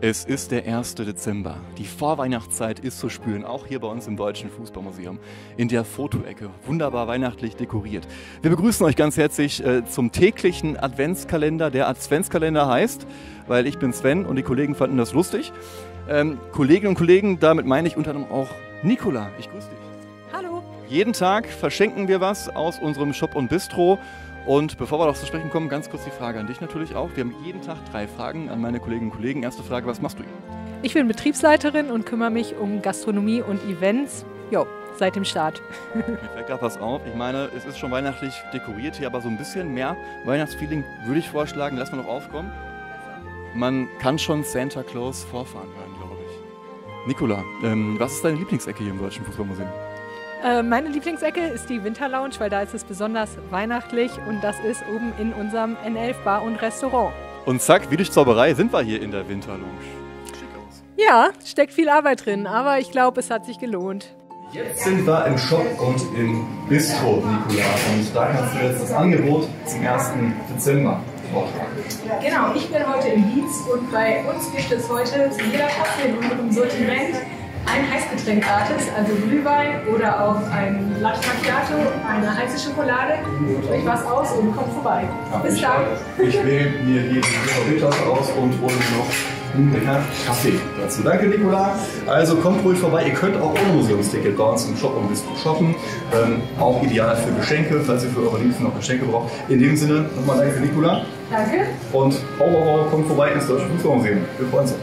Es ist der 1. Dezember. Die Vorweihnachtszeit ist zu spüren, auch hier bei uns im Deutschen Fußballmuseum. In der Fotoecke, wunderbar weihnachtlich dekoriert. Wir begrüßen euch ganz herzlich äh, zum täglichen Adventskalender. Der Adventskalender heißt, weil ich bin Sven und die Kollegen fanden das lustig. Ähm, Kolleginnen und Kollegen, damit meine ich unter anderem auch Nicola. Ich grüße dich. Hallo. Jeden Tag verschenken wir was aus unserem Shop und Bistro. Und bevor wir darauf zu sprechen kommen, ganz kurz die Frage an dich natürlich auch. Wir haben jeden Tag drei Fragen an meine Kolleginnen und Kollegen. Erste Frage, was machst du? Ich bin Betriebsleiterin und kümmere mich um Gastronomie und Events. Jo, seit dem Start. Mir fällt gerade was auf. Ich meine, es ist schon weihnachtlich dekoriert hier, aber so ein bisschen mehr Weihnachtsfeeling würde ich vorschlagen. Lass mal noch aufkommen. Man kann schon Santa Claus vorfahren hören, glaube ich. Nicola, ähm, was ist deine Lieblingsecke hier im Deutschen Fußballmuseum? Äh, meine Lieblingsecke ist die Winterlounge, weil da ist es besonders weihnachtlich und das ist oben in unserem N11 Bar und Restaurant. Und zack, wie durch Zauberei sind wir hier in der Winterlounge. Schick aus. Ja, steckt viel Arbeit drin, aber ich glaube, es hat sich gelohnt. Jetzt sind wir im Shop und im Bistro, Nicola. Und da kannst du jetzt das Angebot zum 1. Dezember vortragen. Genau, ich bin heute im Dienst und bei uns gibt es heute zu jeder Tasse in unserem Sortiment ein Heißgetränk gratis, also Glühwein oder auch ein Latte Macchiato, eine heiße Schokolade. Sucht euch was aus und kommt vorbei. Ja, Bis dann. Ich wähle mir hier die Tasse aus und hole noch einen Kaffee dazu. Danke, Nicola. Also kommt ruhig vorbei. Ihr könnt auch ohne Museumsticket bei uns im Shop und Bistro shoppen. Ähm, auch ideal für Geschenke, falls ihr für eure Liebsten noch Geschenke braucht. In dem Sinne nochmal danke, Nicola. Danke. Und hau, hau, hau, kommt vorbei ins Deutsche Fußballmuseum. Wir freuen uns.